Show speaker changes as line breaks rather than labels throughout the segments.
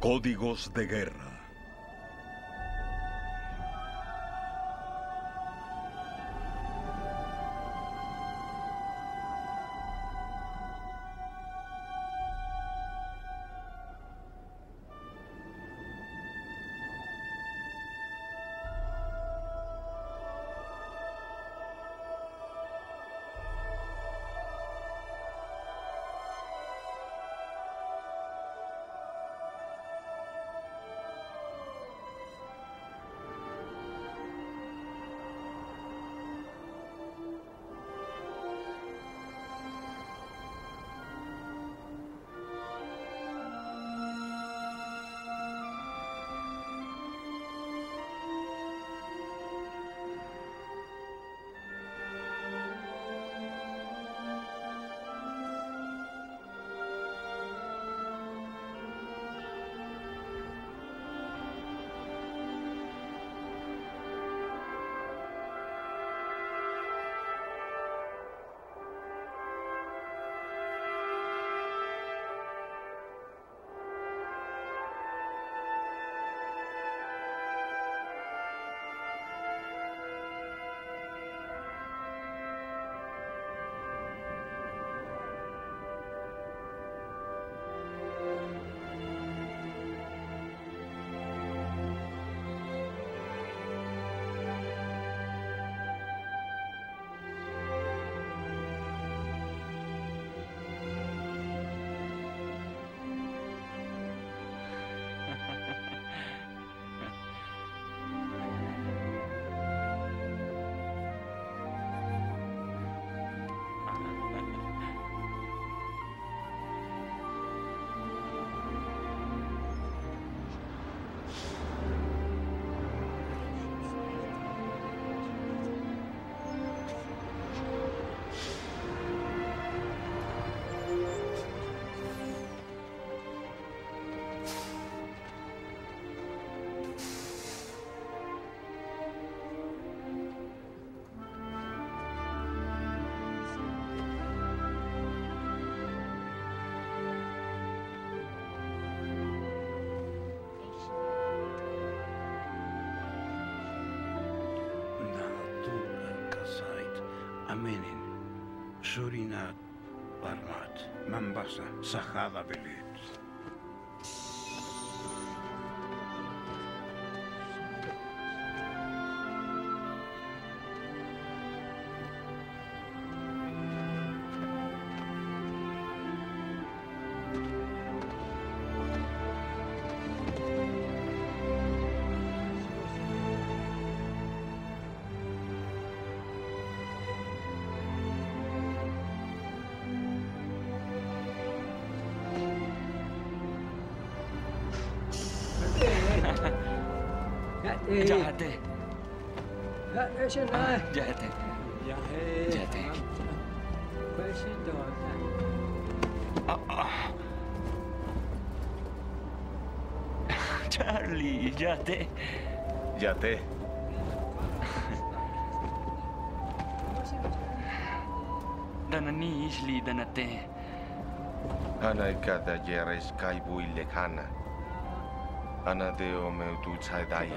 Códigos de guerra.
Amenin, Surinat, Parmat, Mambasa, Sajada Belit.
जाते
जाते जाते
चार्ली जाते
जाते
Danani
isli danate.
Ana cada
yeres
caibu y lejana.
安那对我们有独裁大言。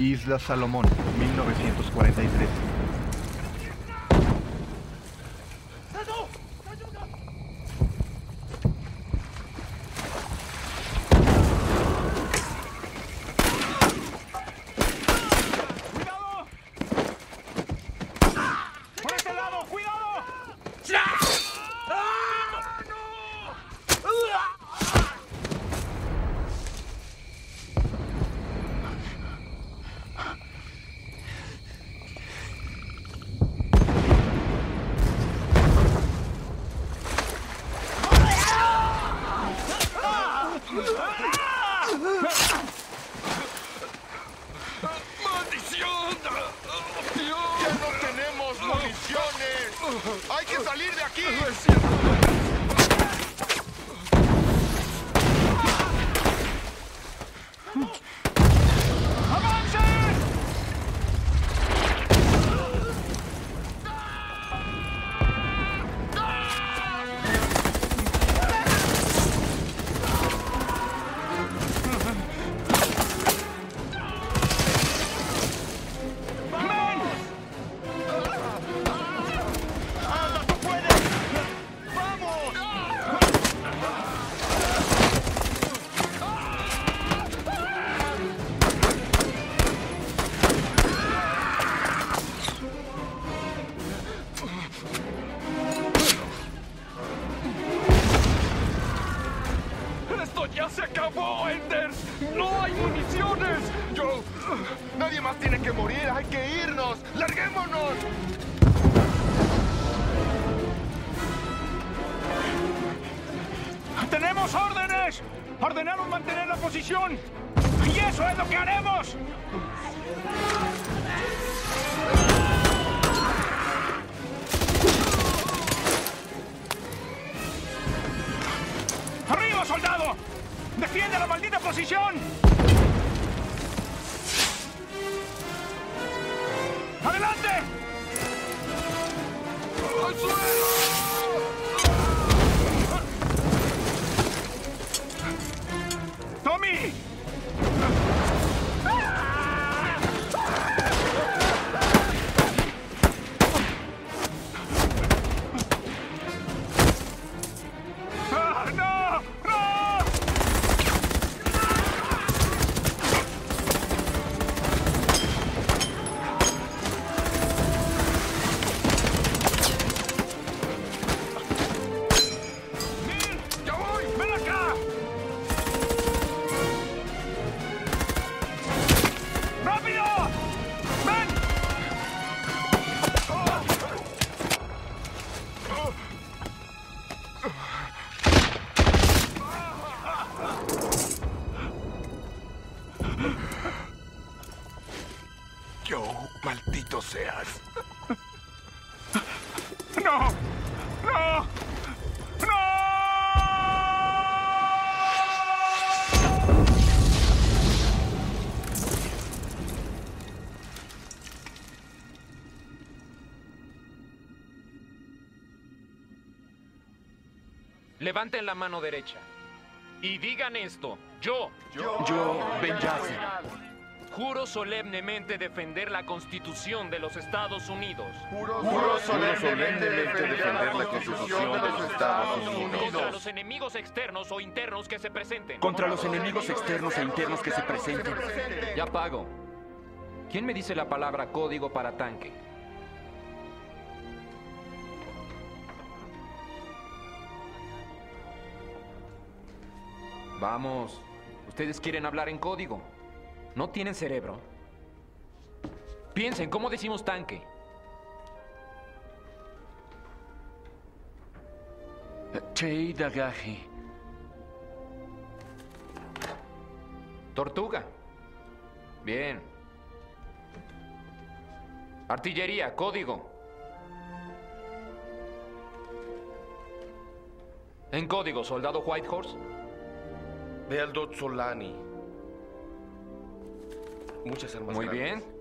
Isla Salomón, 1943.
¡Maldición! ¡Dios! ¡Ya no tenemos municiones!
¡Hay que salir de aquí!
Se acabó, Enders! ¡No hay municiones!
Joe, nadie más tiene que morir. Hay que irnos. ¡Larguémonos!
¡Tenemos órdenes! Ordenaron mantener la posición. ¡Y eso es lo que haremos! ¡Arriba, soldado! ¡Defiende la maldita posición! ¡Adelante!
¡Al suelo! Maldito seas.
¡No! ¡No! ¡No!
Levanten la mano derecha. Y digan esto. Yo,
Yo, Ben Yasser,
juro solemnemente defender la Constitución de los Estados Unidos.
Juro solemnemente defender la Constitución de los Estados
Contra
Unidos.
los enemigos externos o internos que se presenten.
contra los enemigos externos e internos que se presenten.
Ya pago. ¿Quién me dice la palabra código para tanque? Vamos. Ustedes quieren hablar en código. No tienen cerebro. Piensen, ¿cómo decimos tanque?
Chei Dagaji.
Tortuga. Bien. Artillería, código. En código, soldado Whitehorse.
Ve al Dot Solani. Muchas armas
Muy
grandes.
bien.